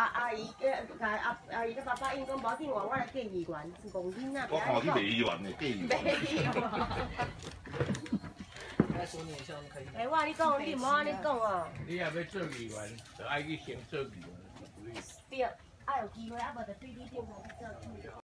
阿阿姨，呃，甲阿阿姨甲爸爸因讲无要紧，我我来建议员，是讲囡仔。我看你美议员的，议员。来说你一，哎，我你讲，你唔好你讲哦。你也要做议员，就爱去先做议员。对，爱有机会，啊无就对你点头去做。